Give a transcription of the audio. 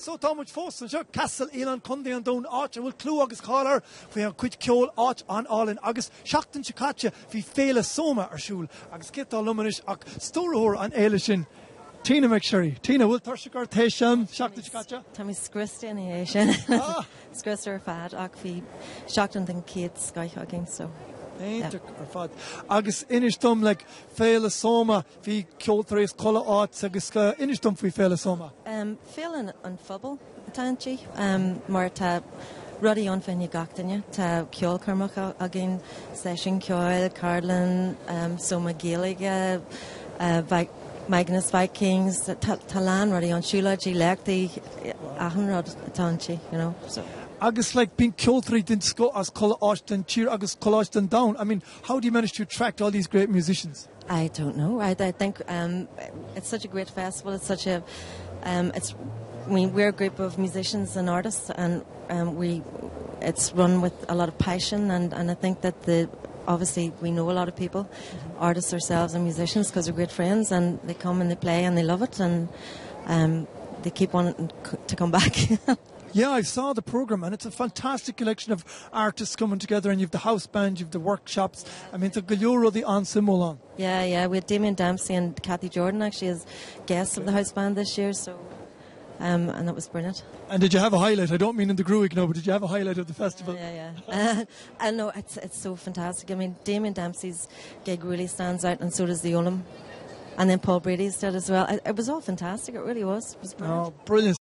So táid fós seo Castle Ilan chundé an dún áit a bhfuil clú agus cáir fao an chuid ceol áit an álinn agus seachtain se caite hí féle soma arsúl agus citá lumanis ach stóúir an éile sin. Tina McSherry, Tina bhfuil tar segar tééis sem seachtain se caite? Tá is scristian é sin Scriar fad ach bhí seachtain den céad scaithagin so. Éinte ar fad. Agus inistom le féle soma hí ceoltaréis chola áit agus inistom faoi féle soma. Um, Félan an fphobal atátí um, mar tá rudí an féinine gatainine Tá ceol chumach a gin sé sin ceáil Carlan um, soma géalaige uh, Magnus Vikings talán rudí an siúladí leachtaí ahanrad atátí. You know, so. agus like being Kiltry didn't sco as Col Ashton cheer agus Colashton down. I mean, how do you manage to attract all these great musicians? I don't know. I, I think um, it's such a great festival. It's such a um, it's. I mean, we're a group of musicians and artists, and um, we it's run with a lot of passion, and, and I think that the obviously we know a lot of people, mm-hmm. artists ourselves and musicians, because we're great friends, and they come and they play and they love it, and um, they keep wanting to come back. Yeah, I saw the program, and it's a fantastic collection of artists coming together. And you've the house band, you've the workshops. I mean, the Galuro the ensemble on. Yeah, yeah. We had Damien Dempsey and Cathy Jordan actually as guests of the house band this year, so um, and that was brilliant. And did you have a highlight? I don't mean in the Gruig, no, but did you have a highlight of the festival? Yeah, yeah. uh, I know it's it's so fantastic. I mean, Damien Dempsey's gig really stands out, and so does the Ullum and then Paul Brady's did as well. It, it, was all fantastic. It really was. It was brilliant. Oh, brilliant.